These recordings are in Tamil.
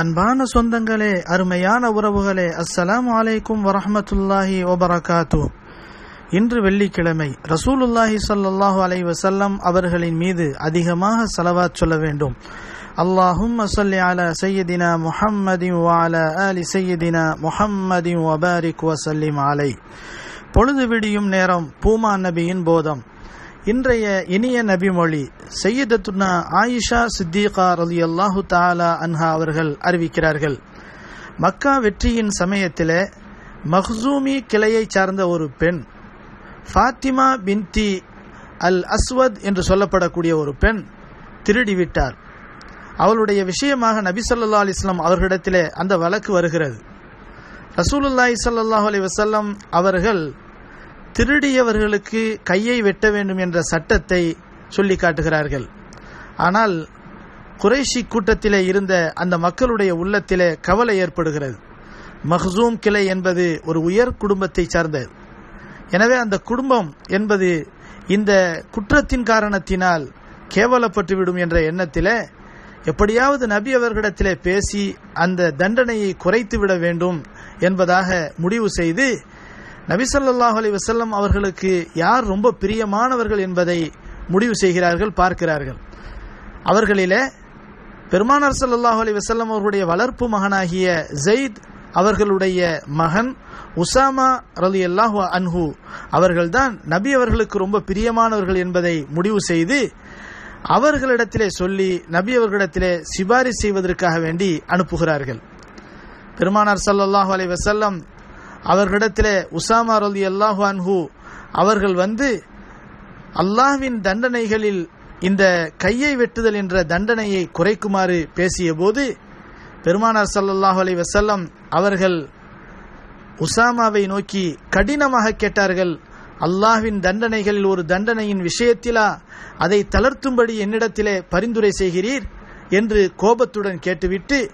அன்பான சொந்தங்களே அருமையான உறவுகளே அஸ்ஸலாம் வலைக்கும் வரஹமத்துல்லாஹி ஒபரகாத்து இன்று வெள்ளிக்கிழமை ரசூலுல்லாஹி சல்லாஹூ அலை வசல்லம் அவர்களின் மீது அதிகமாக செலவாச் சொல்ல வேண்டும். அல்லாஹும் அசல்லி அல சையதினா முஹம்மதின் வால அலி சையதினா முஹம்மதின் வபாரிக் வசல்லிம் ஆலை பொழுது விடியும் நேரம் பூமா நபியின் போதம். இன்றைய இனிய நபிமொழி செய்யதத்துனா ஆயிஷா சித்திகா ரலி அல்லாஹு தாலா அன்ஹா அவர்கள் அறிவிக்கிறார்கள். மக்கா வெற்றியின் சமயத்தில் மஹ்சூமி கிளையை சார்ந்த ஒரு பெண் ஃபாத்திமா பின்தி அல் அஸ்வத் என்று சொல்லப்படக்கூடிய ஒரு பெண் திருடிவிட்டார். அவளுடைய விஷயமாக நபி சொல்லா அலிஸ்லாம் அவர்களிடத்திலே அந்த வழக்கு வருகிறது. ரசூலுல்லாஹி சல்லாஹ் அலி வசல்லம் அவர்கள் திருடியவர்களுக்கு கையை வெட்ட வேண்டும் என்ற சட்டத்தை சொல்லி காட்டுகிறார்கள். ஆனால் குறைஷி கூட்டத்திலே இருந்த அந்த மக்களுடைய உள்ளத்திலே கவலை ஏற்படுகிறது. மஹ்சூம் கிளை என்பது ஒரு உயர் குடும்பத்தை சார்ந்தது. எனவே அந்த குடும்பம் என்பது இந்த குற்றத்தின் காரணத்தினால் கேவலப்பட்டுவிடும் என்ற எண்ணத்திலே எப்படியாவது நபி அவர்களிடத்திலே பேசி அந்த தண்டனையை குறைத்து விட வேண்டும் என்பதாக முடிவு செய்து நபிசல்லாஹ் அலி வசல்லம் அவர்களுக்கு யார் ரொம்ப பிரியமானவர்கள் என்பதை முடிவு செய்கிறார்கள் பார்க்கிறார்கள். அவர்களிலே பெருமானார் சல்லாஹ் அலி வசல்லம் அவர்களுடைய வளர்ப்பு மகனாகிய ஜெயித் அவர்களுடைய மகன் உசாமா ரலி அல்லாஹ் அன்ஹு அவர்கள்தான் நபி அவர்களுக்கு ரொம்ப பிரியமானவர்கள் என்பதை முடிவு செய்து அவர்களிடத்திலே சொல்லி நபி அவர்களிடத்திலே சிபாரிசு செய்வதற்காக வேண்டி அனுப்புகிறார்கள். பெருமானார் ஸல்லல்லாஹு அலைஹி வசல்லம் அவர்களிடத்திலே உசாமா ரலி அல்லாஹு அன்ஹு அவர்கள் வந்து அல்லாஹ்வின் தண்டனைகளில் இந்த கையை வெட்டுதல் என்ற தண்டனையை குறைக்குமாறு பேசிய போது பெருமானார் ஸல்லல்லாஹு அலி வசல்லம் அவர்கள் உசாமாவை நோக்கி கடினமாக கேட்டார்கள் அல்லாஹ்வின் தண்டனைகளில் ஒரு தண்டனையின் விஷயத்திலா? அதை தளர்த்தும்படி என்னிடத்திலே பரிந்துரை செய்கிறீர்? என்று கோபத்துடன் கேட்டுவிட்டு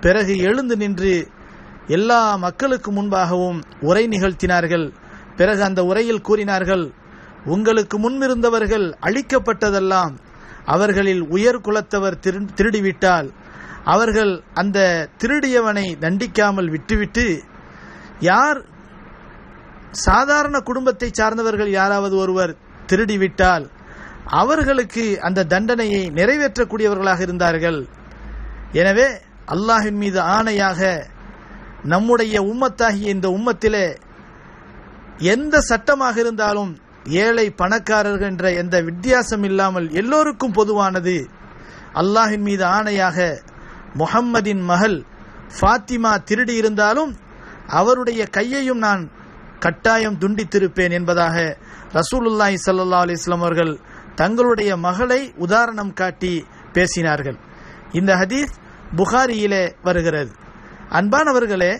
பிறகு எழுந்து நின்று எல்லா மக்களுக்கு முன்பாகவும் உரை நிகழ்த்தினார்கள். பிறகு அந்த உரையில் கூறினார்கள் உங்களுக்கு முன்னிருந்தவர்கள் அழிக்கப்பட்டதெல்லாம் அவர்களில் உயர் குலத்தவர் திருடிவிட்டால் அவர்கள் அந்த திருடியவனை தண்டிக்காமல் விட்டுவிட்டு யார் சாதாரண குடும்பத்தை சார்ந்தவர்கள் யாராவது ஒருவர் திருடிவிட்டால் அவர்களுக்கு அந்த தண்டனையை நிறைவேற்றக்கூடியவர்களாக இருந்தார்கள். எனவே அல்லாஹின் மீது ஆணையாக நம்முடைய உம்மத்தாகிய இந்த உம்மத்திலே எந்த சட்டமாக இருந்தாலும் ஏழை பணக்காரர்கள் என்ற எந்த வித்தியாசம் இல்லாமல் எல்லோருக்கும் பொதுவானது அல்லாஹின் மீது ஆணையாக முகம்மதின் மகள் ஃபாத்திமா திருடி இருந்தாலும் அவருடைய கையையும் நான் கட்டாயம் துண்டித்திருப்பேன் என்பதாக ரசூலுல்லாஹி சல்லா அலிஸ்லாம் அவர்கள் தங்களுடைய மகளை உதாரணம் காட்டி பேசினார்கள். இந்த ஹதீஸ் புகாரியிலே வருகிறது. அன்பானவர்களே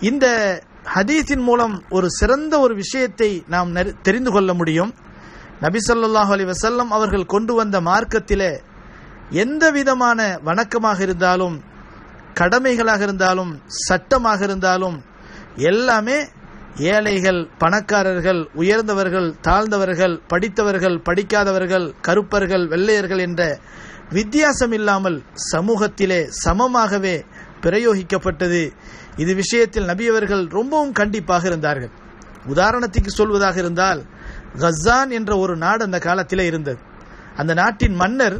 இந்த ஹதீஸின் மூலம் ஒரு சிறந்த ஒரு விஷயத்தை நாம் தெரிந்து கொள்ள முடியும். நபிசல்லாஹ் அலி வசல்லம் அவர்கள் கொண்டு வந்த மார்க்கத்திலே எந்த விதமான வணக்கமாக இருந்தாலும் கடமைகளாக இருந்தாலும் சட்டமாக இருந்தாலும் எல்லாமே ஏழைகள் பணக்காரர்கள் உயர்ந்தவர்கள் தாழ்ந்தவர்கள் படித்தவர்கள் படிக்காதவர்கள் கருப்பர்கள் வெள்ளையர்கள் என்ற வித்தியாசம் இல்லாமல் சமூகத்திலே சமமாகவே பிரயோகிக்கப்பட்டது. இது விஷயத்தில் நபியவர்கள் ரொம்பவும் கண்டிப்பாக இருந்தார்கள். உதாரணத்துக்கு சொல்வதாக இருந்தால் கசான் என்ற ஒரு நாடு அந்த காலத்தில் இருந்தது. அந்த நாட்டின் மன்னர்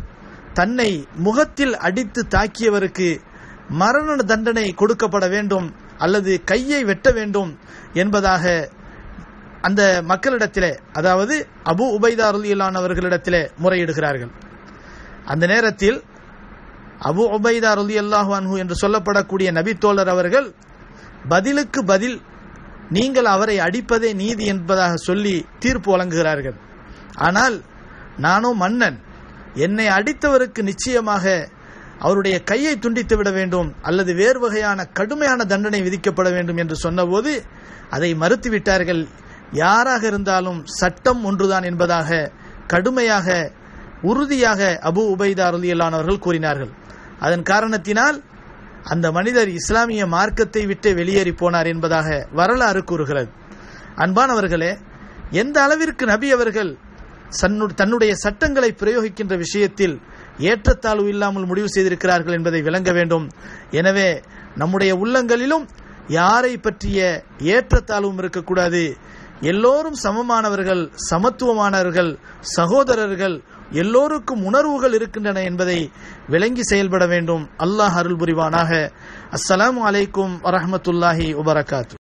தன்னை முகத்தில் அடித்து தாக்கியவருக்கு மரண தண்டனை கொடுக்கப்பட வேண்டும் அல்லது கையை வெட்ட வேண்டும் என்பதாக அந்த மக்களிடத்திலே அதாவது அபு உபைதா அருளியலான் அவர்களிடத்திலே முறையிடுகிறார்கள். அந்த நேரத்தில் அபு உபைதா ரலி அல்லாஹ் அன்ஹு என்று சொல்லப்படக்கூடிய நபித்தோழர் தோழர் அவர்கள் பதிலுக்கு பதில் நீங்கள் அவரை அடிப்பதே நீதி என்பதாக சொல்லி தீர்ப்பு வழங்குகிறார்கள். ஆனால் நானோ மன்னன் என்னை அடித்தவருக்கு நிச்சயமாக அவருடைய கையை துண்டித்து விட வேண்டும் அல்லது வேறு வகையான கடுமையான தண்டனை விதிக்கப்பட வேண்டும் என்று சொன்னபோது அதை மறுத்துவிட்டார்கள். யாராக இருந்தாலும் சட்டம் ஒன்றுதான் என்பதாக கடுமையாக உறுதியாக அபு உபைதா அருளியலானவர்கள் கூறினார்கள். அதன் காரணத்தினால் அந்த மனிதர் இஸ்லாமிய மார்க்கத்தை விட்டு வெளியேறி போனார் என்பதாக வரலாறு கூறுகிறது. அன்பானவர்களே எந்த அளவிற்கு நபி அவர்கள் தன்னுடைய சட்டங்களை பிரயோகிக்கின்ற விஷயத்தில் ஏற்றத்தாழ்வு இல்லாமல் முடிவு செய்திருக்கிறார்கள் என்பதை விளங்க வேண்டும். எனவே நம்முடைய உள்ளங்களிலும் யாரை பற்றிய ஏற்றத்தாழ்வும் இருக்கக்கூடாது. எல்லோரும் சமமானவர்கள் சமத்துவமானவர்கள் சகோதரர்கள் எல்லோருக்கும் உணர்வுகள் இருக்கின்றன என்பதை விளங்கி செயல்பட வேண்டும். அல்லாஹ் அருள் புரிவானாக அஸ்ஸலாம் அலைக்கும் வரஹமத்துல்லாஹி உபரகாத்து